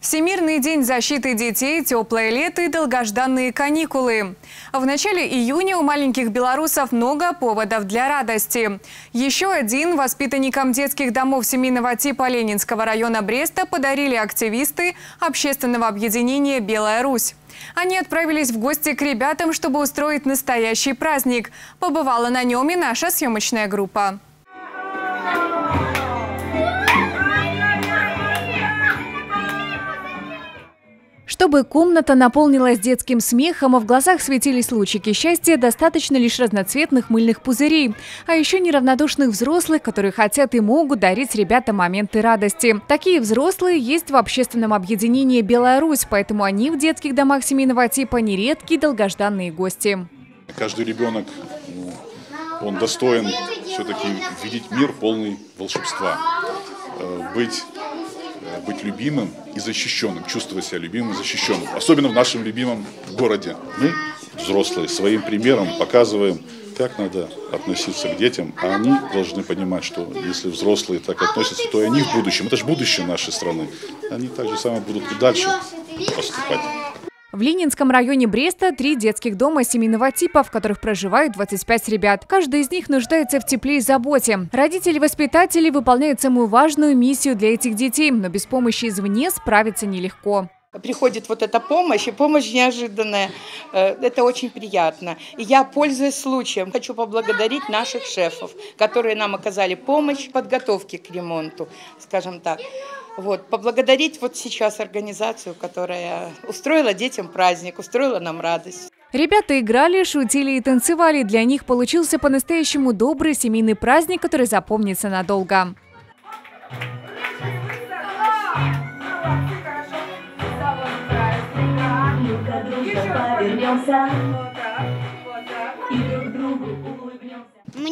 Всемирный день защиты детей, теплое лето и долгожданные каникулы. В начале июня у маленьких белорусов много поводов для радости. Еще один воспитанникам детских домов семейного типа Ленинского района Бреста подарили активисты общественного объединения «Белая Русь». Они отправились в гости к ребятам, чтобы устроить настоящий праздник. Побывала на нем и наша съемочная группа. Чтобы комната наполнилась детским смехом, а в глазах светились лучики счастья, достаточно лишь разноцветных мыльных пузырей. А еще неравнодушных взрослых, которые хотят и могут дарить ребятам моменты радости. Такие взрослые есть в общественном объединении «Белая Русь», поэтому они в детских домах семейного типа нередкие долгожданные гости. Каждый ребенок, ну, он достоин все-таки видеть мир полный волшебства, э, быть быть любимым и защищенным, чувствовать себя любимым и защищенным. Особенно в нашем любимом городе. Мы, взрослые, своим примером показываем, как надо относиться к детям, а они должны понимать, что если взрослые так относятся, то и они в будущем, это же будущее нашей страны, они так же самое будут и дальше поступать. В Ленинском районе Бреста три детских дома семейного типа, в которых проживают 25 ребят. Каждый из них нуждается в тепле и заботе. Родители-воспитатели выполняют самую важную миссию для этих детей, но без помощи извне справиться нелегко приходит вот эта помощь, и помощь неожиданная. Э, это очень приятно. И я, пользуясь случаем, хочу поблагодарить наших шефов, которые нам оказали помощь в подготовке к ремонту, скажем так. Вот, поблагодарить вот сейчас организацию, которая устроила детям праздник, устроила нам радость. Ребята играли, шутили и танцевали. Для них получился по-настоящему добрый семейный праздник, который запомнится надолго.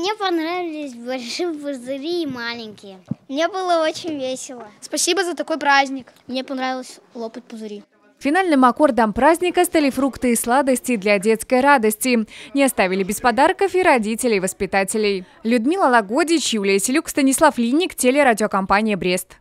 Мне понравились большие пузыри и маленькие. Мне было очень весело. Спасибо за такой праздник. Мне понравилось лопать пузыри. Финальным аккордом праздника стали фрукты и сладости для детской радости. Не оставили без подарков и родителей и воспитателей. Людмила Лагодич, Юлия Селюк, Станислав Линик, телерадиокомпания «Брест».